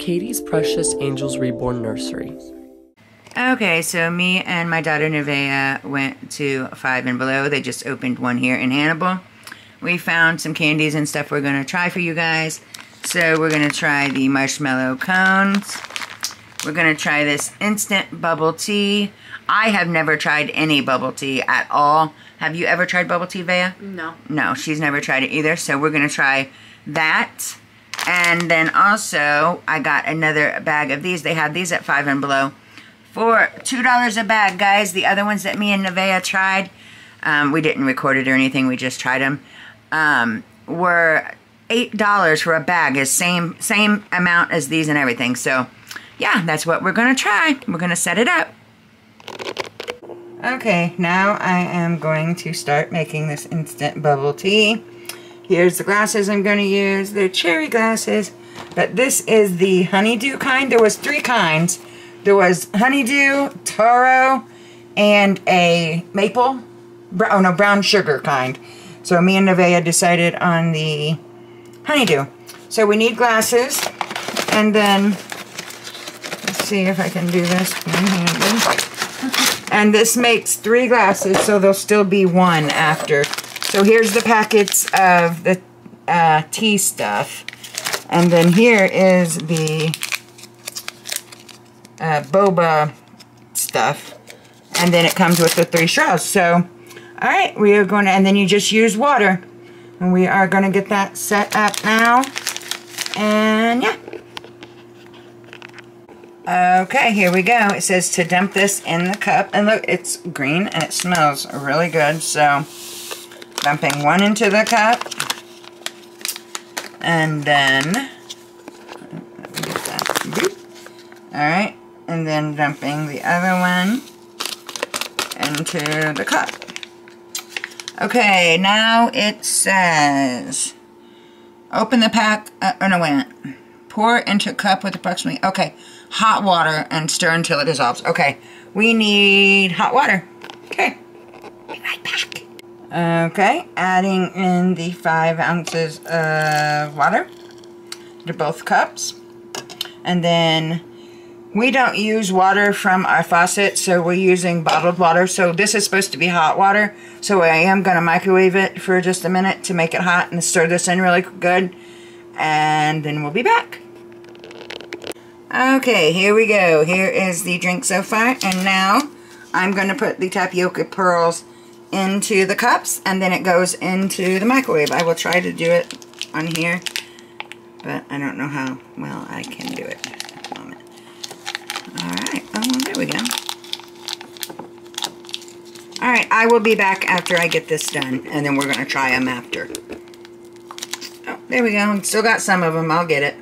Katie's Precious Angels Reborn Nursery. Okay, so me and my daughter Nevaeh went to Five and Below. They just opened one here in Hannibal. We found some candies and stuff we're going to try for you guys. So we're going to try the marshmallow cones. We're going to try this instant bubble tea. I have never tried any bubble tea at all. Have you ever tried bubble tea, Vea? No. No, she's never tried it either. So we're going to try that. And then also, I got another bag of these. They had these at Five and Below for $2 a bag, guys. The other ones that me and Nevaeh tried, um, we didn't record it or anything. We just tried them, um, were $8 for a bag. Is same, same amount as these and everything. So, yeah, that's what we're going to try. We're going to set it up. Okay, now I am going to start making this instant bubble tea. Here's the glasses I'm going to use. They're cherry glasses, but this is the honeydew kind. There was three kinds. There was honeydew, taro, and a maple, oh no, brown sugar kind. So me and Nevaeh decided on the honeydew. So we need glasses, and then, let's see if I can do this one-handed. And this makes three glasses, so there'll still be one after. So here's the packets of the uh, tea stuff. And then here is the uh, boba stuff. And then it comes with the three straws. So, all right, we are going to, and then you just use water. And we are going to get that set up now. And yeah. Okay, here we go. It says to dump this in the cup. And look, it's green and it smells really good. So, dumping one into the cup. And then, Alright, and then dumping the other one into the cup. Okay, now it says, open the pack, uh, no, wait, pour into a cup with approximately, okay, hot water and stir until it dissolves. Okay, we need hot water. Okay. Okay, adding in the five ounces of water to both cups. And then we don't use water from our faucet, so we're using bottled water. So this is supposed to be hot water. So I am going to microwave it for just a minute to make it hot and stir this in really good. And then we'll be back. Okay, here we go. Here is the drink so far. And now I'm going to put the tapioca pearls into the cups and then it goes into the microwave. I will try to do it on here, but I don't know how well I can do it at the moment. Alright, oh, there we go. Alright, I will be back after I get this done, and then we're going to try them after. Oh, there we go. Still got some of them. I'll get it.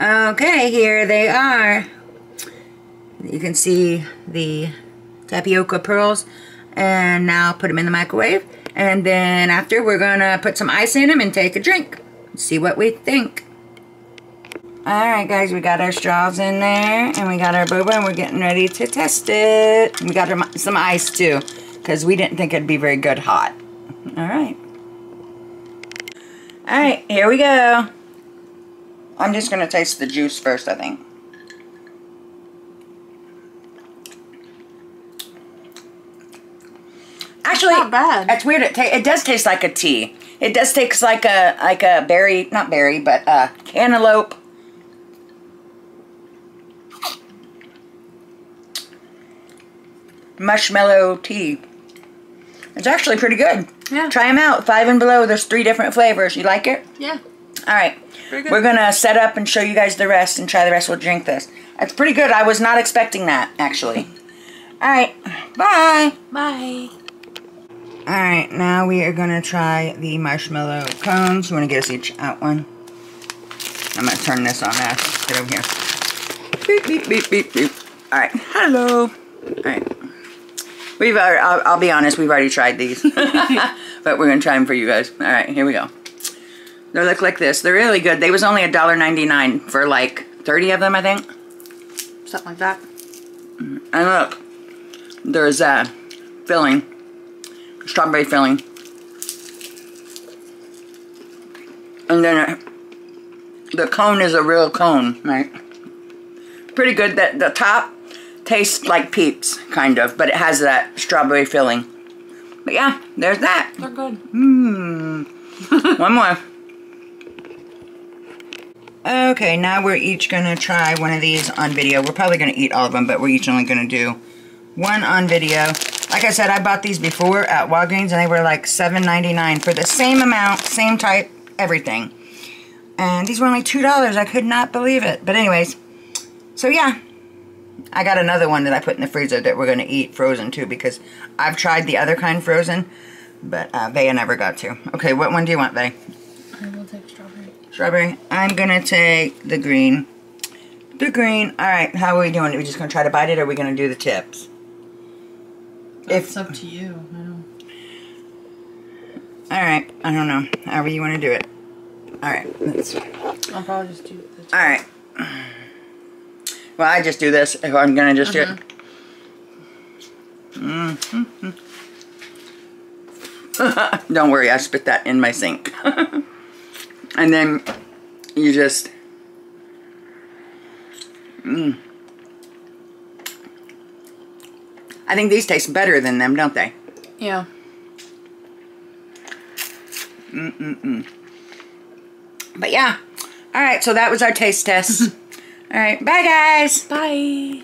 Okay, here they are. You can see the tapioca pearls. And now put them in the microwave. And then after, we're to put some ice in them and take a drink. See what we think. Alright guys, we got our straws in there, and we got our boba, and we're getting ready to test it. We got our, some ice too, because we didn't think it'd be very good hot. Alright. Alright, here we go. I'm just to taste the juice first, I think. Actually, not bad. It's weird. It, it does taste like a tea. It does taste like a like a berry, not berry, but uh, cantaloupe. Marshmallow tea. It's actually pretty good. Yeah. Try them out. Five and below. There's three different flavors. You like it? Yeah. All right. We're gonna set up and show you guys the rest and try the rest. We'll drink this. It's pretty good. I was not expecting that actually. All right. Bye. Bye. All right. Now we are gonna try the marshmallow cones. You wanna get us each out one? I'm gonna turn this on now. Get over here. Beep beep beep beep beep. All right. Hello. All right. We've I'll, I'll be honest, we've already tried these. but we're going to try them for you guys. All right, here we go. They look like this. They're really good. They was only $1.99 for like 30 of them, I think. Something like that. And look, there's uh, filling, strawberry filling. And then it the cone is a real cone, right? Pretty good. That the top tastes like Peeps, kind of, but it has that strawberry filling. But yeah, there's that. They're good. Mmm. One more. Okay, now we're each gonna try one of these on video. We're probably gonna eat all of them, but we're each only gonna do one on video. Like I said, I bought these before at Walgreens and they were like $7.99 for the same amount, same type, everything. And these were only $2. I could not believe it. But anyways, so yeah. I got another one that I put in the freezer that we're going to eat frozen too because I've tried the other kind frozen, but uh, Vea never got to. Okay, what one do you want, Vea? I will take strawberry. Strawberry. I'm going to take the green. The green. All right, how are we doing? Are we just going to try to bite it or are we going to do the tips? If- It's up to you. I know. All right, I don't know. However you want to do it. All right, let's. I'll probably just do the All right. Well, I just do this. If I'm gonna just do it. Mm-hmm. Don't worry, I spit that in my sink. and then you just. Mm. I think these taste better than them, don't they? Yeah. Mm-mm-mm. But yeah. All right, so that was our taste test. All right, bye guys. Bye.